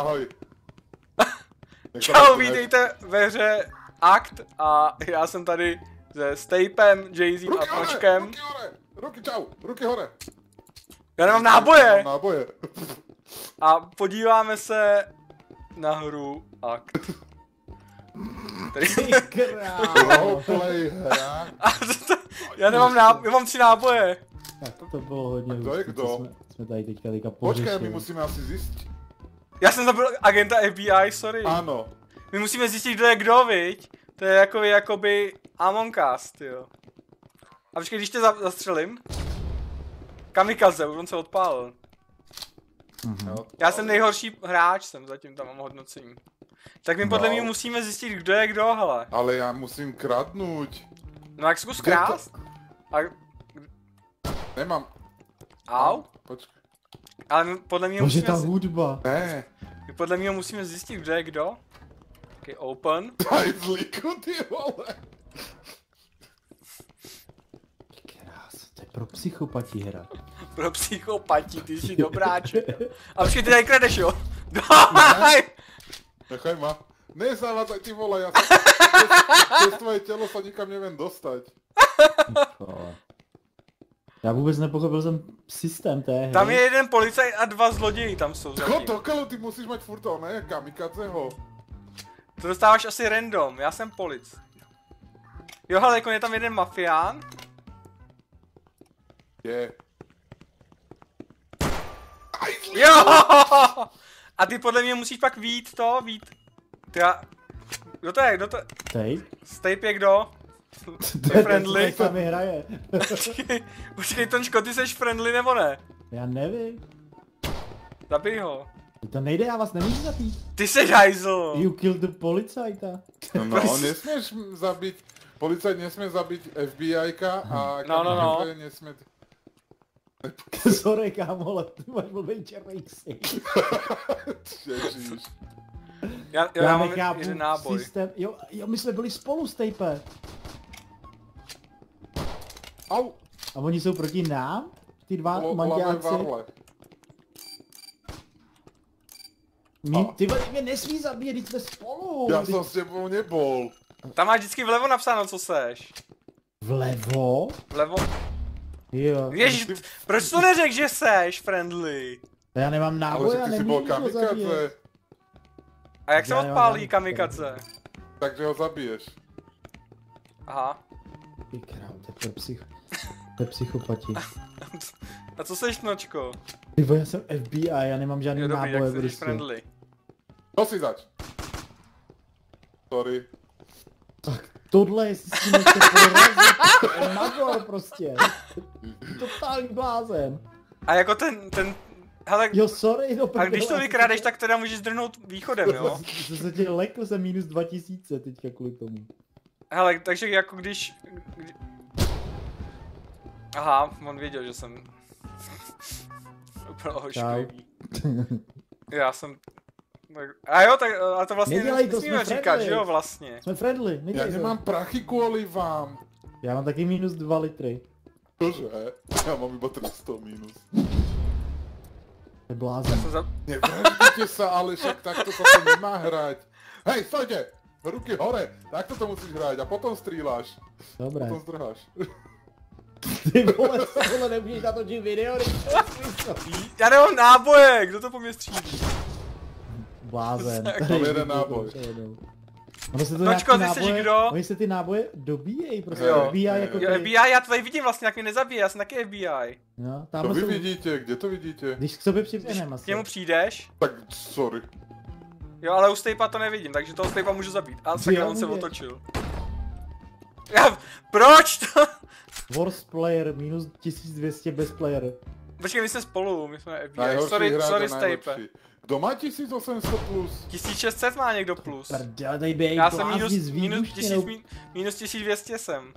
Ahoj. Čau, vítejte ve hře Akt a já jsem tady se Stapem, Jay-Z a Pročkem. Ruky hore, ruky čau, ruky hore. Já nemám náboje! Mám náboje. A podíváme se na hru Akt. Tady... A to, to, já nemám náboje, já mám tři náboje. Tak to bylo hodně kdo je kdo? co Jsme, jsme tady teďka teďka Počkej, my musíme asi zjistit. Já jsem zabil agenta FBI, sorry. Ano. My musíme zjistit, kdo je kdo, viď? To je jako jakoby Among Us, jo. A počkej, když tě za- zastřelím. Kamikaze, už on se odpálil. Jo. Já jsem nejhorší hráč, jsem zatím tam mám hodnocení. Tak my podle No. mě musíme zjistit, kdo je kdo, hele. Ale já musím kradnout. No jak zkus krást. A, Nemám. au? Počkej. Ale my podle mě Bože, musíme, ta hudba. Ne. My podle mě musíme zjistit, kdo je kdo. Okay, open. Daj zlíku, ty vole. Krás, to je pro psychopatí hra. Pro psychopatí, ty jsi dobráček. A počkej, ty tady kradeš, jo? Daj! Nechaj ma. Nezávadzaj, ty vole, já se... Přes tvoje tělo se nikam nevím dostat. Já vůbec nepochopil jsem systém té hry. Tam je jeden policajt a dva zloději tam jsou Chod zatím. do kelu, ty musíš mať furt to, ne? Kamikadzeho. To dostáváš asi random, já jsem polic. Jo, ale jako je tam jeden mafián. Je. Jo! A ty podle mě musíš pak vít to, vít. Ty já... Kdo to je, kdo to je? Tej? Stape je kdo? To je friendly. ten, hraje. Počkej, počkej, Tončko, ty seš friendly nebo ne? Já nevím. Zabij ho. To nejde, já vás nemůžu zabít. Ty seš hajzl! You killed the policajta. No, no nesmieš zabiť, policajt nesmie zabiť FBIka a No, no, no. nesmie... Sorry, kámo, ale ty máš blbý černý. Ježíš. Já, jo, já, mám jeden náboj. systém. Jo, jo, my jsme byli spolu, Stejpe. Au, A oni jsou proti nám? Ty dva manďáci? varle. Mí, ty vole, ty mě nesmí zabít, když jsme spolu. Já Vždyť- som s tebou nebol. Tam máš vždycky vlevo napsáno, co seš. Vlevo? Vlevo. Jo. Ježiš, ty- proč to neřek, že seš friendly? Já nemám náboj, já ty si bol nemůžu kamikadze, A jak se Já nemám odpálí kamikaze? takže ho zabiješ. Aha. Ty krám, to je pro psych... To je psychopati. A co seš, nočko? Ty vole, já jsem FBI, já nemám žádný Jo, dobrý, náboje jak jsi prostě. friendly. To si zač. Sorry. Tak tohle, jestli si nechce porazit, to je magor prostě. Totální blázen. A jako ten, ten, hele, Jo, sorry, no a když to prdele, vykradeš, tak teda můžeš zdrhnout východem, jo? To se tě lekl jsem minus 2000 teďka kvůli tomu. Hele, takže jako když... Aha, on věděl, že jsem... Ošklivý. Já jsem... Tak... A jo, tak ale to vlastně Nedělej to, jsme říkat, friendly. že jo, vlastně. Jsme friendly, nedělej to. nemám prachy kvôli vám. Já mám taky minus 2 litry. Cože? Ja mám iba 300 minus. To je blázen. Za... Nevraždite sa, ale však takto to nemá hrať. Hej, stojte! Ruky hore! Takto to musíš hrať a potom stříláš. Dobré. Potom zdrháš. Ty vole, tohle nemůžeš natočit video, Já nemám náboje, kdo to po mě střílí? Blázen. Tak. Tady jeden náboj. to. Ono se to Nočko, ty jsi náboje- kdo? Oni se ty náboje dobíjejí, prostě Jo. FBI jako Jo, Jo, ty. FBI, já to tady vidím vlastně, jak mě nezabije, já jsem taky FBI. No, To tam vy jsou, vidíte, kde to vidíte? když k sobě připěneme K asi. němu přijdeš, Tak sorry. jo, ale u Stejpa to nevidím, takže toho Stejpa můžu zabít. A sakra, Jo, on se otočil. Já, proč to? Worst player, minus 1200 best player. Počkej, my jsme spolu, my jsme FBI. Najhorší Sorry, hráč sorry Stejpe. Kdo má 1800 plus? 1600 má někdo plus. Prdele, tady bějí Já jsem minus, minus. 1000, minus 1200 jsem.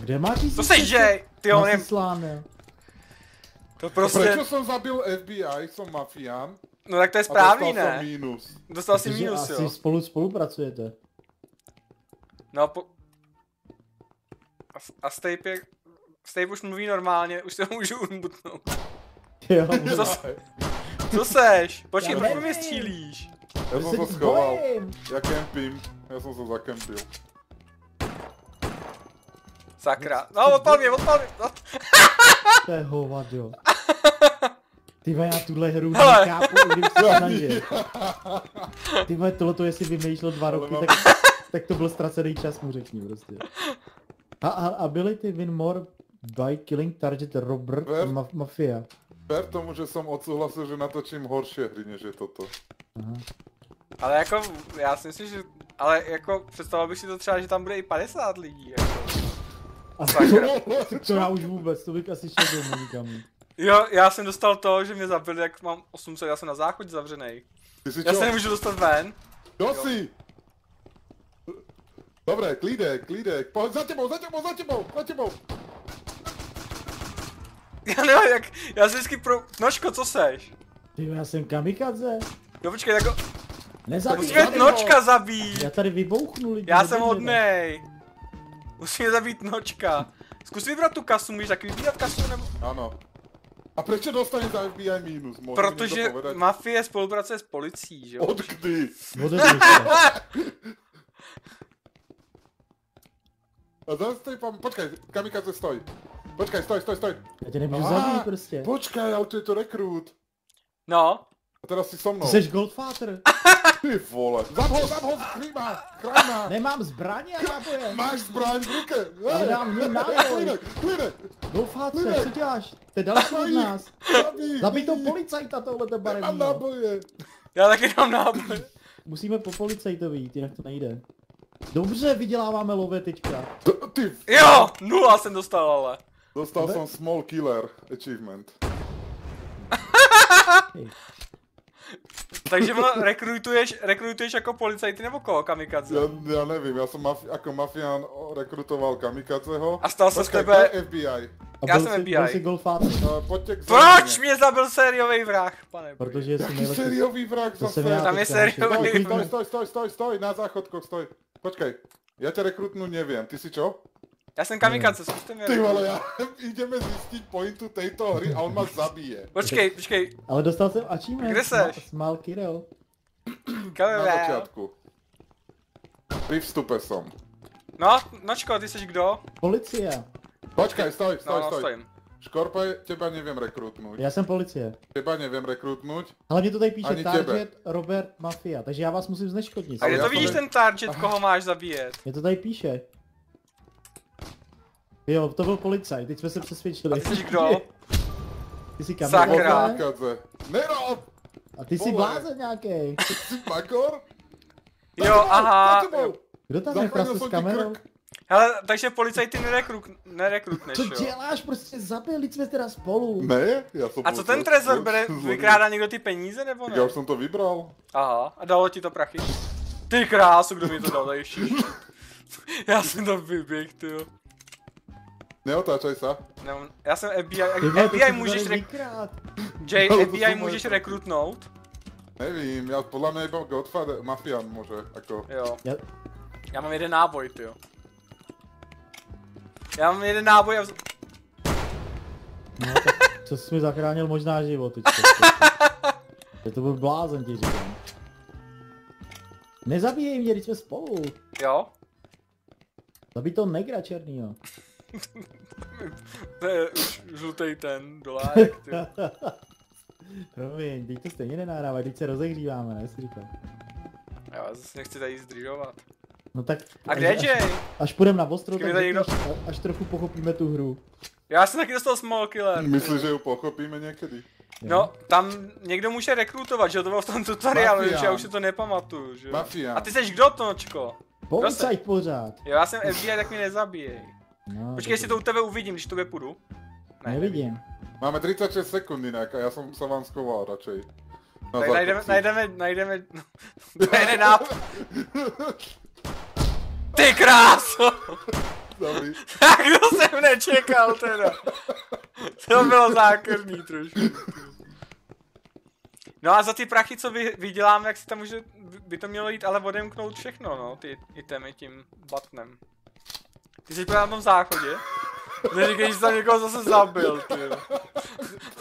Kde máš To se že, ty on je, Sláne. to prostě, Prečo som zabil FBI, som mafián no tak to je a správný, dostal ne? mínus. Dostal si Protože minus, asi jo. spolu spolupracujete. No po... A, Stape je... Stape už mluví normálně, už se ho můžu unbutnout. Jo, Co, s- Co seš? Počkej, proč mě střílíš? Já se jsem se schoval. Já kempím. Já jsem se zakempil. Sakra. No, odpal mě, odpal mě. No. To je hovado. Ty vole, já tuhle hru Hele. nechápu, když se snažil. Ty vole, tohleto jestli vymýšlel dva roky, tak, tak to byl ztracený čas, mu řekni prostě. A, a ability win more by killing target Robert Ver? ma, Mafia. Ver tomu, že jsem odsouhlasil, že natočím horší hry, než je toto. Aha. Ale jako, já si myslím, že... Ale jako, představoval bych si to třeba, že tam bude i 50 lidí, jako. A to, to já už vůbec, to bych asi šel domů nikam. Jo, já jsem dostal to, že mě zabili, jak mám 800, já jsem na záchodě zavřenej. Ty si Já se nemůžu dostat ven. Kdo si? Dobré, klídek, klídek. Pojď za tebou, za tebou, za tebou, za tebou. Já nevím, jak, já si vždycky pro... Nočko, co seš? Ty jo, já jsem kamikadze. Jo, počkej, jako, Nezabij. musíme zabij Nočka zabít. Já tady vybouchnu lidi. Já jsem hodnej. Musíme zabít Nočka. Zkus vybrat tu kasu, můžeš taky vybírat kasu, nebo... Ano. A proč dostane za FBI minus? Může Protože mafie spolupracuje s policií, že jo? Od kdy? A zase pan, počkej, kamikaze stoj. Počkej, stoj, stoj, stoj. Já tě nemůžu zabít prostě. Počkej, ale to je to rekrut. No, A teraz si so mnou. Ty jsi Goldfather. Ty vole. Zap ho, zap ho, chrýma, chrýma. Nemám zbraně a náboje. Máš zbraň v ruce. Ale dám jim náboj. Klidek, klidek. Goldfather, co děláš? To je další od nás. Zabij. To policajta tohleto Mám barevního. náboje. já taky dám náboj. Musíme po policajtovi jít, jinak to nejde. Dobře, vyděláváme love teďka. To- Ty, Jo, nula jsem dostal ale. dostal Ve- jsem small killer achievement. Takže ono, rekrutuješ, rekrutuješ jako policajty nebo koho, kamikadze? Já, já nevím, já jsem mafi- jako mafián rekrutoval kamikadzeho. A stal se z tebe- to je FBI. A Já byl jsem jsi- FBI. Byl jsi Uh, pojďte k Proč mě zabil sériový vrah, pane bože? protože jsi nejlepší. sériový vrah zase? já Tam je sériový vrah. stoj, stoj, stoj, stoj, stoj, na záchodkoch, stoj. Počkej, já tě rekrutnu nevím, ty si čo? Já jsem kamikadze, zkuste mě Ty vole, já, ideme zistiť pointu tejto hry a on ma zabije. Počkej, počkej, Ale dostal jsem achievement. Kde seš? Small Kirill. Na začátku. Pri vstupe som. No, Nočko, ty jsi kdo? Policie. Počkej, stoj, No, stoj, no, stoj. stojím. Škorpe, teba neviem rekrutnúť. Já jsem policie. Teba neviem rekrutnúť. Ale mě to tady píše Ani Target tebe. Robert Mafia, takže já vás musím zneškodnit. A Ale kde to vidíš ten target, koho máš zabíjet? Mě to tady píše. Jo, to byl policajt, teď jsme se přesvědčili. A ty jsi kdo? Ty jsi Sakra. kamera. Kamikadze. Nerob! A ty jsi blázen nějaký. Si makor? Jo, aha. Kdo tam je prase s kamerou? Hele, takže policajty nerekrut, nerekrutneš, Co děláš? Prostě zabili jsme teda spolu. Ne, já jsem A co ten trezor bere, vykrádá někdo ty peníze nebo ne? já už jsem to vybral. Aha, a dalo ti to prachy? Ty krásu, kdo mi to dal, ještě. Já jsem to vyběh, ty jo. Neotáčaj se. Nemám- Já jsem FBI, Ty vole, to FBI můžeš, tady rek, dvakrát. Jay, to FBI můžeš to- rekrutnout? Nevím, já podle mě iba Godfather, mafián může, jako. Jo. Já, mám jeden náboj, ty jo. Já mám jeden náboj a... vz- no, tak to jsi mi zachránil možná život teďka. Že to byl blázen ti říkám. Nezabíjej mě, když jsme spolu. Jo? Zabij to negra černýho. To je už žlutej ten dolárek, ty jo. Promiň, teď to stejně nenahrávaj, teď se rozehříváme, ne, si říkal. Já zase nechci tady zdržovat. No tak... A kde je až, Jay? až půjdeme na ostro, tak tady někdo- až, až trochu pochopíme tu hru. Já jsem taky dostal small killer. Myslíš, že ju pochopíme někdy? No, tam někdo může rekrutovat, že to bylo v tom tutoriálu, že já už si to nepamatuju, že jo. Mafián. A ty jsi kdo, Tonočko? Policajt pořád. Jo, já jsem FBI, tak mě nezabíjej. No, Počkej, jestli to u tebe uvidím, když tobě půjdu. Ne, Nevidím. Máme 36 sekund jinak a já jsem se vám schoval radšej. Na Tak najdeme, najdeme, najdeme, najde náp... Ty kráso! Dobrý. Tak to jsem nečekal teda. To bylo zákerný trošku. No a za ty prachy, co vy, vyděláme, jak si tam může, by to mělo jít ale odemknout všechno, no, ty itemy tím buttonem. Ty jsi byl na tom záchodě? Neříkej, že jsem někoho zase zabil, ty.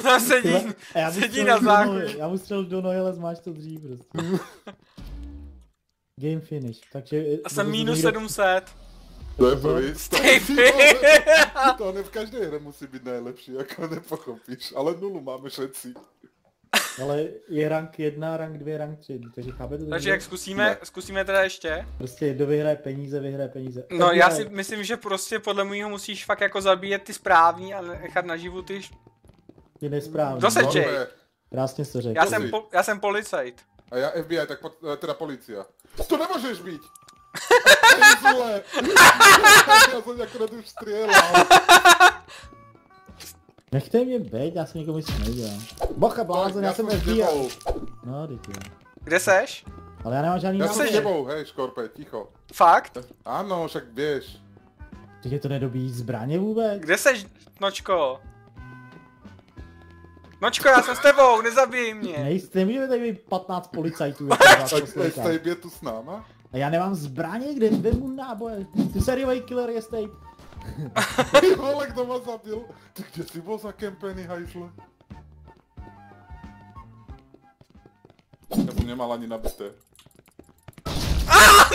Tam sedí, A já sedí na záchodě. Já mu střelil do nohy, ale zmáš to dřív prostě. Game finish, takže... A jsem to minus někdo- 700. To je Stay To ne v každé hře musí být nejlepší, jako nepochopíš. Ale nulu máme všetci. Ale je rank 1, rank 2, rank 3, takže chápete to? Takže že jak zkusíme, zkusíme teda ještě? Prostě kdo vyhraje peníze, vyhraje peníze. No Tak já si myslím, že prostě podle mýho musíš fakt jako zabíjet ty správní a nechat naživu ty... Je nesprávný. Kdo se No. Krásně se řekl. Já To jsem, po, já jsem policajt. A já FBI, tak pot, eh, teda policia. To nemůžeš být! Já jsem akorát už střílel. Nechte mě být, já se nikomu nic nedělám. Bocha blázen, já, jsem s FBI. No, teď jo. Kde seš? Ale já nemám žádný Já jsem tebou, hej, škorpe, ticho. Fakt? Ano, však běž. Teď je to nedobí zbraně vůbec? Kde seš, Nočko? Nočko, já jsem s tebou, nezabij mě. Nejste, nemůžeme tady být 15 policajtů, Tak poslouchá. stej tu s náma? A já nemám zbraně, kde vemu náboje. Ty seriový killer je stej. Ty vole, kdo ma zabil? Ty kde jsi byl zakempený, hajzle? Já jsem nemal ani nabité.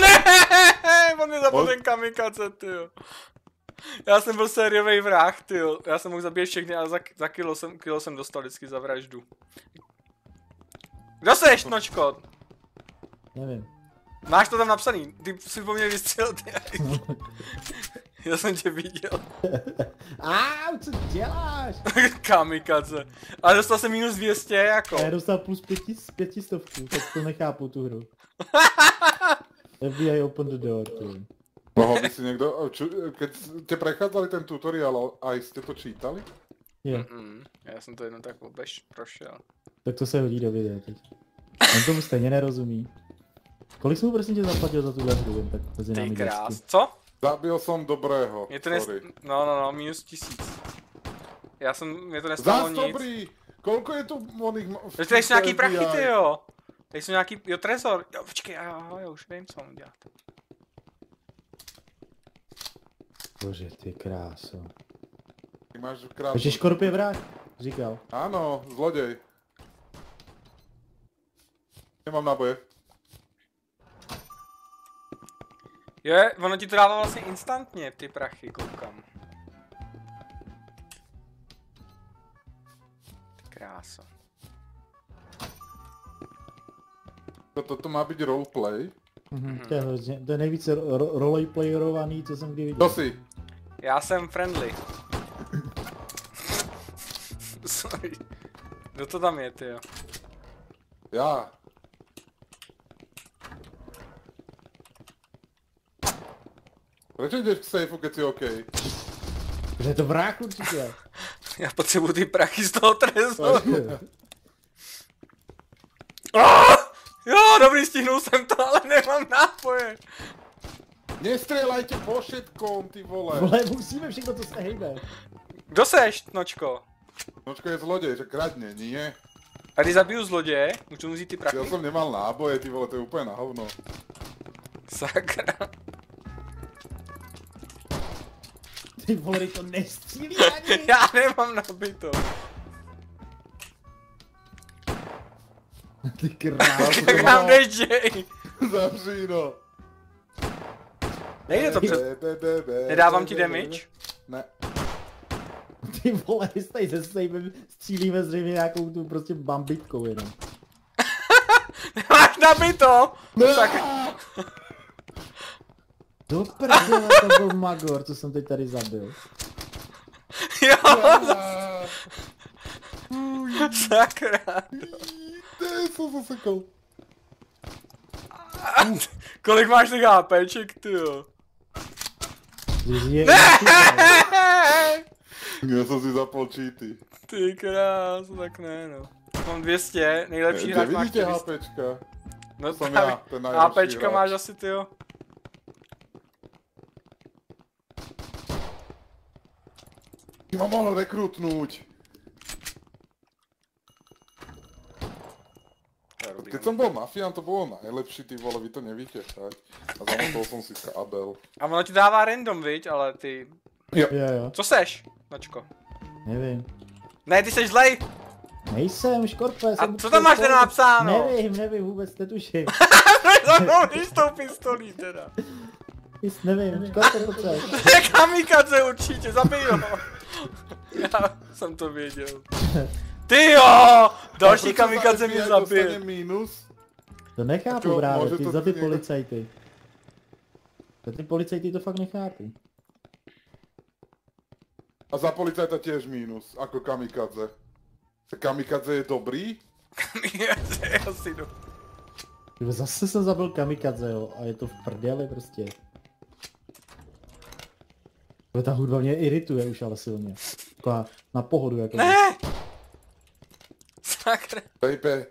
ne, on mě zabil ten kamikaze, tyjo. Já jsem byl sériový vrah, tyjo. Já jsem mohl zabít všechny, ale za, za kilo, jsem, kilo jsem dostal vždycky za vraždu. Kdo seš, Nočko? Nevím. Máš to tam napsaný, ty si po mně vystřelil, ty. Já jsem tě viděl. Au, co děláš? kamikaze. Ale dostal jsem minus 200, jako. A já dostal plus pěti, pětistovku, tak to nechápu tu hru. FBI open the door, ty. Mohl by si někdo, čo, keď tě prechádzali ten tutoriál, a jste to čítali? Jo, Mm, já jsem to jenom tak obeš prošel. tak to se hodí do videa teď. On tomu stejně nerozumí. Kolik jsi mu prosím tě zaplatil za tuhle hru, jen tak mezi Ty námi krás. dětsky? Co? Zabil jsem dobrého, Mě to nes... sorry. No, no, no, minus tisíc. Já jsem, mě to nestalo Zas nic. dobrý! Kolko je tu oných... tady jsou nějaký FBI? prachy, ty jo. Tady jsou nějaký, jo, trezor. Jo, počkej, jo, jo, jo, už vím, co mám dělat. Bože, ty kráso. Ty máš krásnou... Takže Škorp je vrah, říkal. Áno, zlodej. Nemám náboje. Jo, ono ti to dává vlastně instantně, ty prachy, koukám. Ty kráso. To, toto má být roleplay. Mhm, to je hrozně, to je nejvíce ro- ro- roleplayerovaný, co jsem kdy viděl. To si. Já jsem friendly. Sorry. Kdo to tam je, ty jo? Já. Proč jdeš k sejfu, keď si OK? Že je to vrah určitě. Já potřebuji ty prachy z toho trezoru. Oh! Jo, dobrý, stihnul jsem to, ale nemám nápoje. Nestrelajte po všetkom, ty vole. Vole, musíme všechno, co se hejbe. Kdo seš, Nočko? Nočko je zlodej, že kradne, nie? A když zabiju zloděje, můžu mu vzít ty prachy? Já jsem nemal náboje, ty vole, to je úplně na hovno. Sakra. Ty vole, to nestřílí ani. Já nemám nabito. Ty kráso. Tak nám jdeš, Jay. Zavři, no. Nejde to přes... Nedávám ti damage? Ne. Ty vole, tady se sejmem střílíme zřejmě nějakou tu prostě bambitkou jenom. Máš nabito! Tak, Do prdele, to byl Magor, co jsem teď tady zabil. jo, sakra. Ty, co zasekl. Kolik máš těch HPček, ty jo? Je, Já jsem si zapol cheaty. Ty krás, tak ne no. Mám 200, nejlepší Kde hráč má vidíte 400. HPčka? No jsem já, ten HPčka máš asi ty jo. Ty ma mohl rekrutnúť. Keď som bol mafián, to bolo najlepší, ty vole, vy to nevíte, tak? A zamotal som si kabel. A ono ti dává random, viď, ale ty... Jo, jo, Co seš, Nočko? nevím. Ne, ty seš zlej. Nejsem, škorpe, A jsem co tam máš teda napsáno? Nevím, nevím, vůbec netuším. Za mnou jdeš s tou pistolí teda. Nic nevím, škorpe, to co? To je kamikaze určitě, zabij ho. Já jsem to věděl. Ty jo! Další kamikaze mě zabije. Minus? To nechápu právě, může ty to za ty někdo- policajty. Za ty policajty to fakt nechápu. A za policajta tiež mínus, ako kamikadze. Tak kamikadze je dobrý? Asi do... Tyhle, Zase jsem zabil kamikadze, jo, a je to v prdeli prostě. Tyhle, Ta hudba mě irituje už ale silně. Taková na pohodu jako. Ne! Sakra. Tejpe.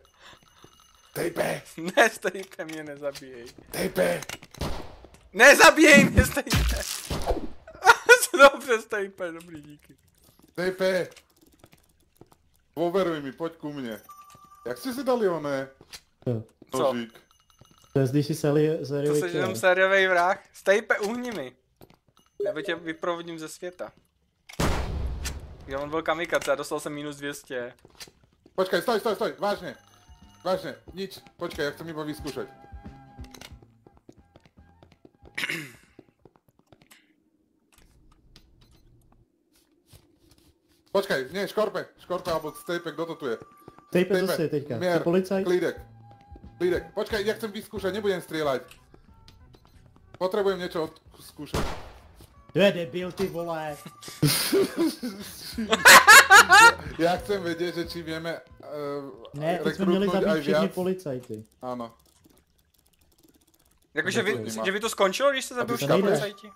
Tejpe. Ne, stejpe mě nezabíjej. Tejpe. Nezabíjej mě, stejpe. Dobře, stejpe, dobrý, díky. Tejpe. Poveruj mi, poď ku mne. Jak ste si dali oné? Co? Nožík. To je když si seri- To sériový jsi jenom sériový vrah. Stejpe, uhni mi. Nebo tě vyprovodím ze světa. Já on byl kamikaze a dostal jsem minus 200. Počkaj, stoj, stoj, stoj, vážne. Vážne, nič. Počkaj, ja chcem iba vyskúšať. Počkaj, nie, škorpe, škorpe, alebo stejpe, kto to tu je? Si je teďka? mier, Ty policajt? Klídek, klídek. Počkaj, ja chcem vyskúšať, nebudem strieľať. Potrebujem niečo skúšať. To je debil, ty vole. Ja chcem vedieť, že či vieme uh, Ne, teď jsme měli zabít viac. policajty. Áno. Jakože vy, že by to skončilo, když se zabil ty všichni nejde. policajti?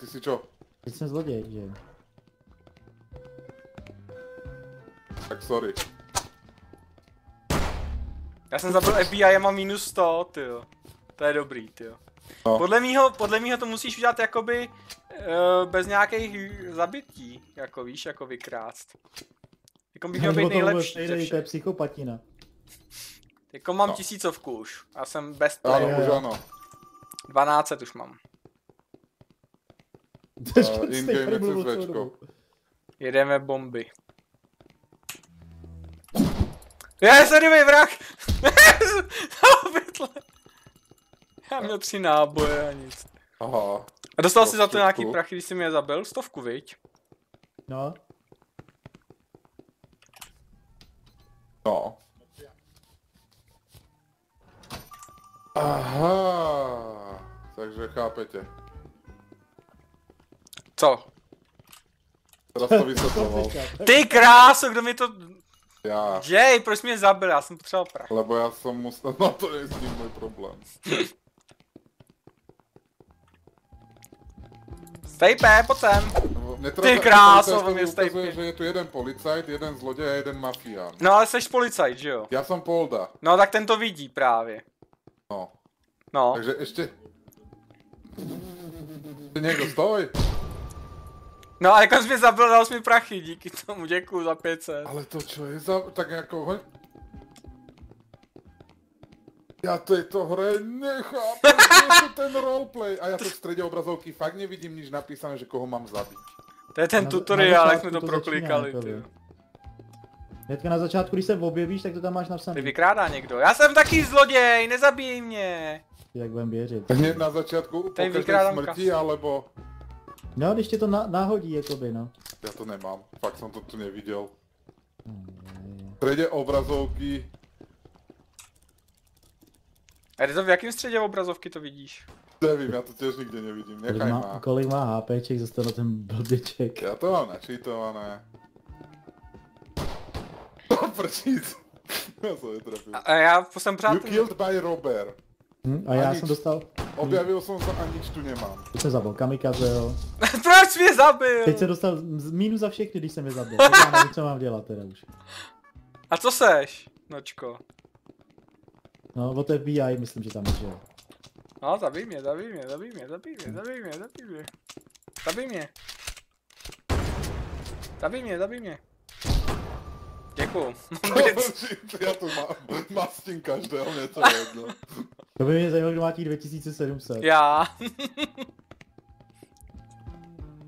Ty si čo? Teď jsem zloděj, že? Tak sorry. Já jsem zabil FBI a mám minus 100, tyjo. To je dobrý, tyjo. No. Podle mýho, podle mýho to musíš udělat jakoby uh, bez nějakých zabití, jako víš, jako vykrást. Jako bych měl být to nejlepší nejde, to je psychopatina. Jako mám No. tisícovku už. Já jsem best Áno, player. už áno. 12 už mám. In-game dobu. Jedeme bomby. Je, sériový vrah! No, pytle. Já měl tři náboje a nic. Aha. A dostal jsi za to nějaký prachy, když jsi mě zabil? Stovku, viď? No, No. Aha. Takže chápete. Co? Teraz to vysvetloval. Ty kráso, kdo mi to... Ja. Jay, proč mě zabil? Já jsem potřeboval prach. Lebo ja som musel... No to je s tým môj problém. Stejpe, pojď sem. Mne Ty kráso, mne ukazuje, stejpy. že je tu jeden policajt, jeden zlodej a jeden mafián. No ale jsi policajt, že jo? Ja som Polda. No tak ten to vidí právě. No. No. Takže ešte... Ešte Niekto stoj. No a jako jsi mě zabil, dal jsi mi prachy, díky tomu, děkuju za 500. Ale to čo je za... Tak ako... Ja tejto hre nechápem, čo je ten roleplay. A ja tu v strede obrazovky fakt nevidím nič napísané, že koho mám zabiť. To je ten Na- tutoriál, na jak jsme to začátku to proklikali, ty. Hnedka na začátku, když se objevíš, tak to tam máš Ty napsané. vykrádá někdo. Já jsem taky zloděj, nezabíj mě. Jak budem věřit. Hneď na začiatku po Tady vykrádám smrti, kasu. alebo... No, když tě to na, náhodí, jakoby, no. Ja to nemám. Fakt som to tu nevidel. V strede obrazovky... A je to v jakém středě obrazovky to vidíš? Nevím, ja to tiež nikde nevidím. Kolik Nechaj má, ma. kolik má HPček, zase na ten blběček. Ja to mám načítované. To prčíc. Ja som netrafil. A, a já jsem You přátel... killed by robber. Hm? A já A nič. jsem dostal, Objavil som sa a nič tu nemám. teď jsem zabil kamikaze, jo. Proč jsi mě zabil? Teď jsem dostal minus za všechny, když jsem je zabil. Tak já nevím, co mám dělat teda už. A co seš, nočko? No, od FBI myslím, že tam je, že jo. No, zabij mě, zabij mě, zabij mě, zabij mě, zabij mě, zabij mě. Zabij mě. Zabij mě, zabij mě. Děkuju. ja tu mám, mastím každého, mne to je jedno. To by mě zajímalo, kdo má těch 2700. Já.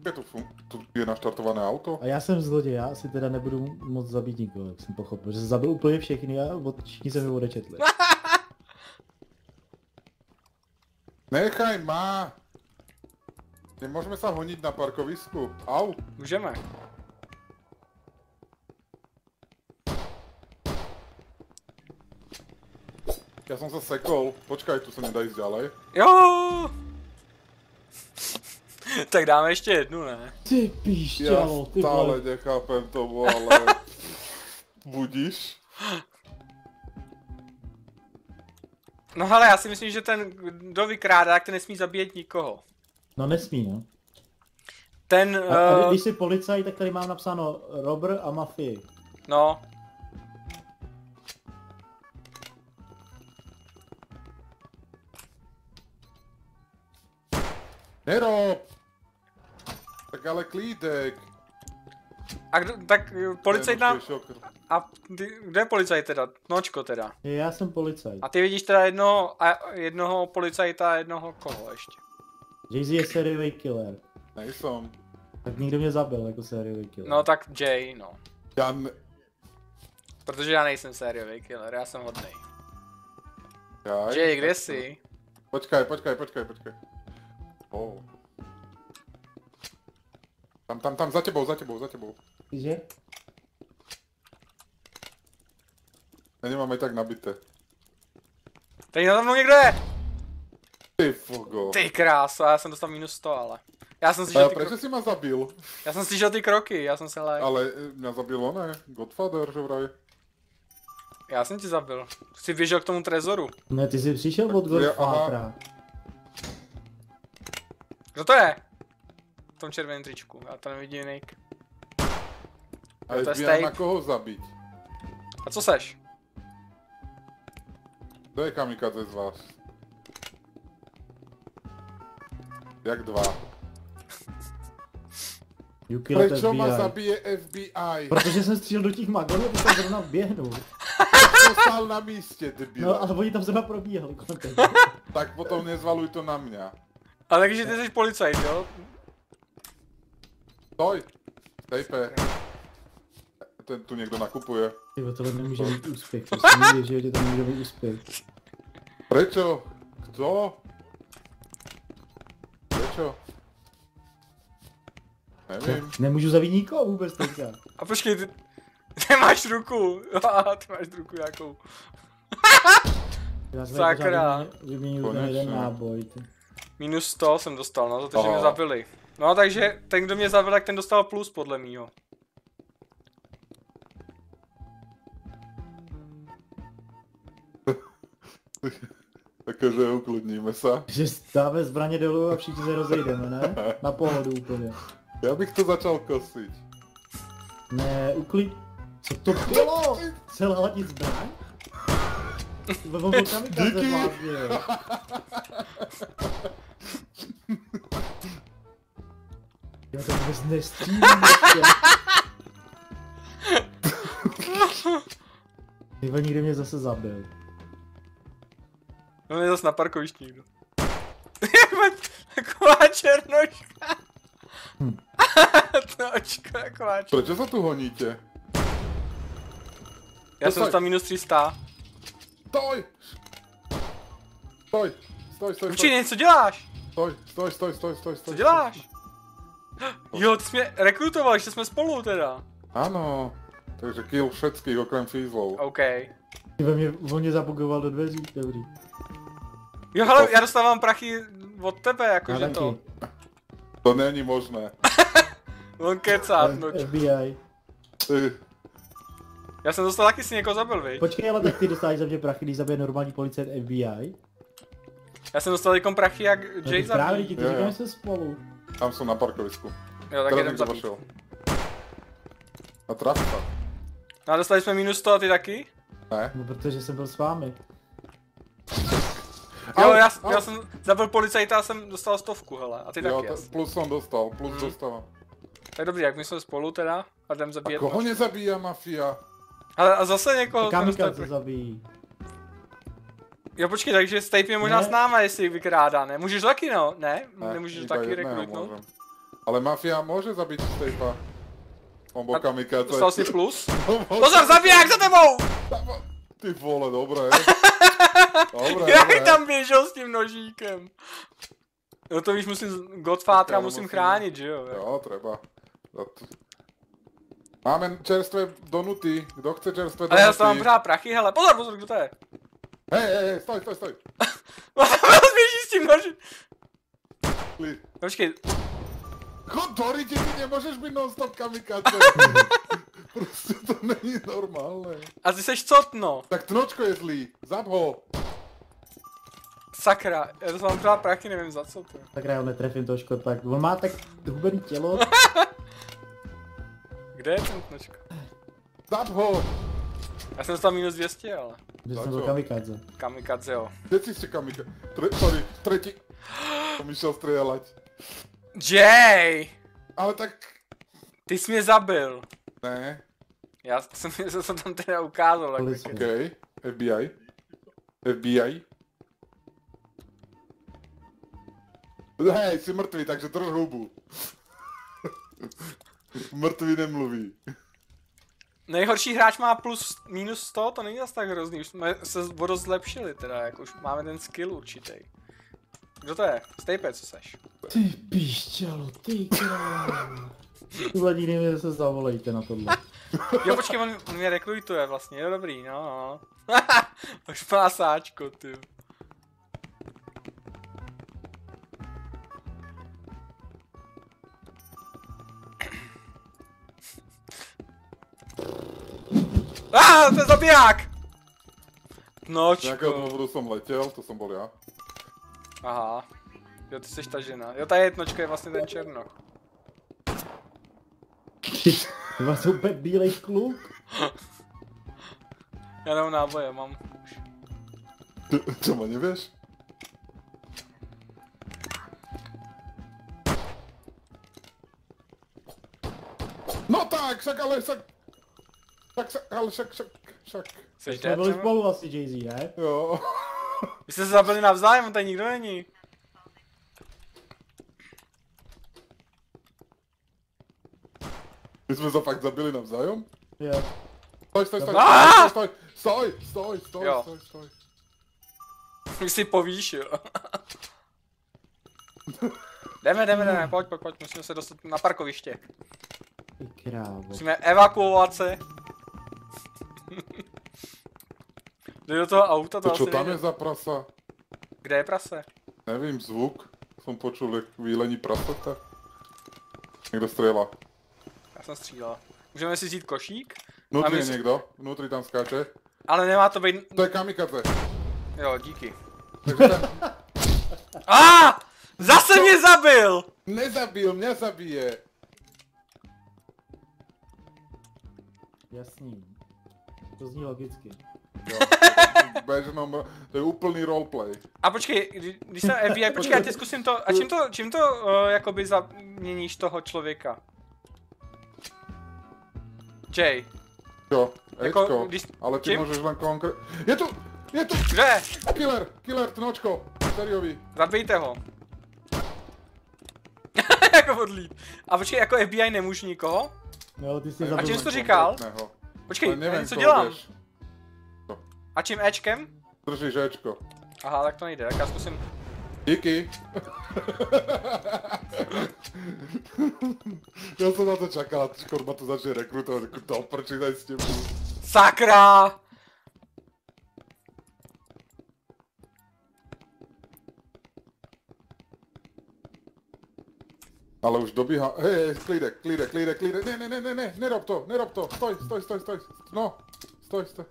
Je fun- tu je naštartované auto? A já jsem zloděj, já asi teda nebudu moc zabít nikoho, jak jsem pochopil. Že jsem zabil úplně všechny a všichni se mi odečetli. Nechaj má! Nemôžeme sa honiť na parkovisku. Au! Můžeme. Ja som sa sekol. Počkaj, tu sa nedá ísť ďalej. Jo! tak dáme ještě jednu, ne? Ty Ja píšťalo, ty stále vole. nechápem tomu, ale... Budíš? No hele, já si myslím, že ten, kdo vykrádá, tak ten nesmí zabíjet nikoho. No nesmí, no. Ten, A, a uh, když jsi policaj, tak tady mám napsáno Robr a Mafii. no, Nerob! Tak ale klídek. a kdo, tak eh, policajt nám, A ty, kdo je policajt teda? Nočko teda. Já jsem policaj. A ty vidíš teda jednoho, a jednoho policajta a jednoho koho ještě. Jay-Z je sériový killer. Nejsom. Tak někdo mě zabil jako sériový killer. No tak Jay, no. Ja ne... Protože já nejsem sériový killer, já jsem hodnej. Jaj. Jay, kde jsi? Počkaj, počkaj, počkaj, počkaj. Oh. Tam, tam, tam, za tebou, za tebou, za tebou. Že? Ja nemám tak nabité. Tady na mnou někdo je! Ty fogo. Ty kráso, já jsem dostal minus 100, ale. Já jsem slyšel ty, prečo kro... si ma zabil? já jsem slyšel ty kroky, já jsem se like. Ale e, mňa zabil oné, Godfather, že vraj. Já jsem ti zabil. Jsi běžel k tomu trezoru. Ne, ty jsi přišel od. Godfathera. Kdo to je? V tom červeném tričku, já to nevidím Nick. A to je na koho zabiť? A co seš? Kto je kamikaze z vás? Jak dva? You killed Prečo ma zabije FBI? Protože jsem střílel do těch magorů a ty jsem zrovna vběhnul. Som stál na míste, debil. No ale oni tam zrovna probíhali kolem tebe. Tak potom nezvaluj to na mňa. A takže ty jsi policajt, jo? Stoj! Tejpe. Ten tu někdo nakupuje. Ty tohle nemůže mít úspěch, prostě nikdy, že to nemůže mít úspěch. Prečo? Kto? Prečo? Nevím. Nemůžu zavít nikoho vůbec teďka. A počkej, ty, ty máš ruku. A ty máš ruku jsem Sakra. Vyměnil jeden náboj. Ty. Minus 100 jsem dostal, no, za to, že mě zabili. No takže ten, kdo mě zabil, tak ten dostal plus podle mýho. Takže uklidníme sa. Že dáme zbraně dolů a všichni se rozejdeme, ne? Na pohodu úplně. Já bych to začal kosit. Ne, uklid... Co to bylo? Chcel hladit zbraň? Ve kamikaze Díky. Já to vůbec nestřílím ještě. Ty vole, nikdy mě zase zabil. No je zase na parkovišti někdo. Taková černoška. Hm. to očko, taková černoška. Prečo sa tu honíte? Já jsem dostal minus 300. Stoj! Stoj! Stoj, stoj, stoj, něco děláš? stoj, stoj, stoj, stoj, stoj, Co stoj. děláš? Jo, ty jsi mě rekrutoval, že jsme spolu teda. Áno. Takže kill všetkých okrem fízlov. OK. Ty ve mě, on mě zabugoval do dveří, dobrý. Jo, hele, já dostávám prachy od tebe, jakože to. To není možné. On kecá, no. FBI. Ty, Já jsem dostal taky si někoho zabil, viď? Počkej, ale tak ty dostáš za mě prachy, když zabije normální policajt FBI. Já jsem dostal teďkom prachy, jak Jay ty právě zabil. lidi, ty Jo, jo. říkáme se spolu. tam som na parkovisku. Jo, tak jdem zabít. A traf sa. No a dostali jsme minus 100 a ty taky? Ne? No protože jsem byl s vámi. Jo, já, au. já jsem zabil policajta a jsem dostal stovku, hele. A ty Jo, taky, to, jas. plus som dostal, plus Mhm. dostávam. Tak dobrý, jak my jsme spolu teda a jdem A zabíjet. koho noč. nezabíja mafia? Ale a zase někoho Kamikaze prachy. zabijí. Jo, počkej, takže Stape je možná Ne. s náma, jestli vykrádá, ne? Můžeš taky, no? Ne? Ne, Nemůžeš taky rekrutnout? môžem. Ale mafia môže zabiť Stejfa. On bol kamikaze. Dostal si plus. On bol Pozor, zabiják za tebou! Ty vole, dobré. Dobré, Jak tam běžel s tím nožíkem. No to víš, musím, Godfathera Já musím musím- chránit, že jo? Jo, treba. To- Máme čerstvé donuty. Kdo chce čerstvé Ale já donuty? tam pořád prachy, hele, pozor, pozor, kdo to je? Hej, hej, hej, stoj, stoj, stoj. Běží s tím nožem. Počkej, Chod do ryti, ty nemôžeš byť non-stop kamikaze. Prostě to není normálne. a ty seš cotno. Tak tnočko je zlý. Zap ho. Sakra, já to mám pořád prachy, nevím za co to. Tak já ho netrefím to škod, tak on má tak hubený tělo. Kde je ten tnočko? Zap ho. Já jsem dostal minus 200, ale. Že jsem byl kamikadze. Kamikadze, jo. Kde si ste kamikaze? Tre, sorry, tretí. Som išiel strieľať. Jay! Ale tak... Ty jsi mě zabil. Ne. Já jsem, já jsem tam teda ukázal. Tak Policie. OK. FBI. FBI. Hej, si mrtvý, takže drž hubu. mrtvý nemluví. Nejhorší hráč má plus minus 100, to není zase tak hrozný, už jsme se o dost zlepšili teda, jako už máme ten skill určitý. Kdo to je? Stejpe, co seš? Ty píšťalo, ty krávo. Tuhle nikdy mi se zavolejte na tohle. Jo, počkej, on, on mě rekrutuje vlastně, jo dobrý, no, no. už má sáčko, ty. Ah, to je zabiják! Nočko. dôvodu som letel, to som bol ja. Aha. Jo, ty jsi ta žena. Jo, ta jednočka je vlastně ten černoch. Ty máš úplně bílej kluk. Já nemám náboje, mám už. Čo ma nevieš? No tak, však ale však... Však, však, ale však, však, však. Jsi Jsme dead, byli spolu asi Jay-Z, ne? Jo. Vy jste se zabili navzájem, on tady nikdo není. My sme sa fakt zabili navzájom? Jo. Stoj, stoj, stoj, stoj, stoj, stoj, stoj, Jo. stoj, stoj. Vy si povíš, jo. jdeme, jdeme, jdeme, pojď, pojď, pojď, musíme se dostat na parkoviště. Krávo. Musíme evakuovat se. Jde do toho auta, to To asi tam nejde. je za prasa? Kde je prase? Nevím, zvuk. Som počul jak výlení prasata. Někdo strieľa. Jsem střílel. Můžeme si vzít košík? My je si- někdo, vnútri tam skáče. Ale nemá to být... To je kamikaze. Jo, díky. A! Zase mě zabil! nezabil, mě zabije. Jasný. To zní logicky. Jo, to je úplný roleplay. A počkej, kdy- když jsem FBI, počkej, já tě zkusím to, a čím to, čím to uh, jakoby zaměníš toho člověka? Jay, Jo, Jako, Ečko, když- ale ty čím? můžeš len konkrét... Je tu, je tu, kde? killer, killer, tnočko, sériový. Zabijte ho. jako odlít. A počkej, jako FBI nemůžu nikoho? Jo, ty jsi A čím jsi to říkal? Konkrétného. Počkej, nevím, něco koho dělám. jdeš. A čím Ečkem? Držíš Ečko. Aha, tak to nejde, tak já zkusím. Díky. Já jsem na to čakal, škorba to začne rekrutovat, jako to tady s tím. Sakra! Ale už dobíhá, hej, hej, klídek, klídek, klídek, klídek, ne, ne, ne, ne, ne, nerob to, nerob to, stoj, stoj, stoj, stoj, no, stoj, stoj.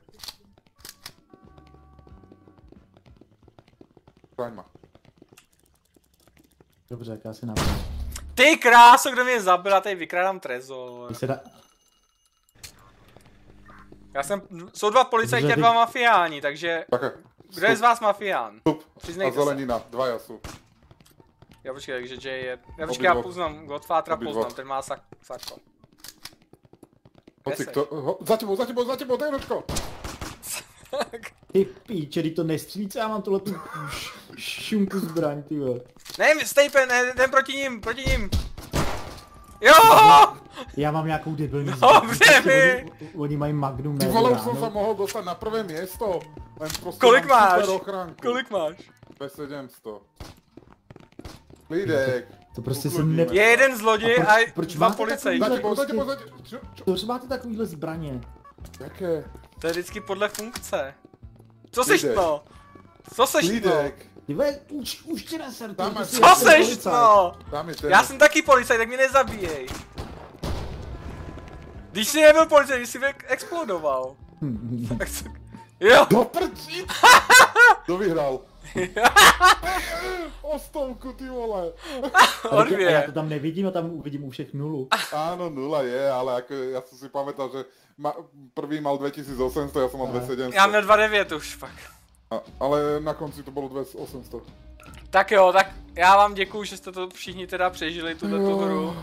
Chraň ma. Dobře, tak já si napadám. Ty kráso, kdo mě zabil, já tady vykrádám trezor. Když se dá... Já jsem, jsou dva policajti a dva mafiáni, takže Také, kdo je z vás mafián? Stup a Přiznejte se. zelenina, dvaja sú. Já počkej, takže Jay je, já počkej, já poznám, Godfathera obidva. poznám, ten má sak, sako. Hoci Kde kto, ho, za tebou, za tebou, za tebou, Tejročko. Ty píče, ty to nestřílí, co já mám tuhle tu šunku zbraň, ty jo. ne, Stejpe, ne, jdem proti ním, proti ním. Jo! Já mám nějakou debilní Dobře, zbraň, vy. oni, oni mají Magnum Ty vole, už jsem se mohl dostat na prvé město. Len prostě Kolik máš? Kolik máš? Ve 700. Klídek. To prostě se Uklidíme. ne... Je jeden zloděj A proč- a proč dva policajti. prostě-? Proč máte takovýhle zbraně? Jaké? To je vždycky podle funkce. Co seš Klídek. no? Co seš no? Klídek. Ty vole, už, už tě neser, ty, Tam ty máš- jsi Co seš policajt. no? Tam je ten. Já jsem taky policajt, tak mě nezabíjej. Když jsi nebyl policajt, když jsi explodoval. Tak co- Jo, Do prčí! Kdo vyhrál? O stovku, ty vole. o A já dvě. to tam nevidím a tam uvidím u všech nulu. Áno, nula je, ale ako, ja som si pamätal, že ma, prvý mal 2800, ja som mal 2700. Já měl 2,9 už fakt. A, ale na konci to bylo 2800. Tak jo, tak já vám děkuju, že jste to všichni teda přežili tuto tu hru.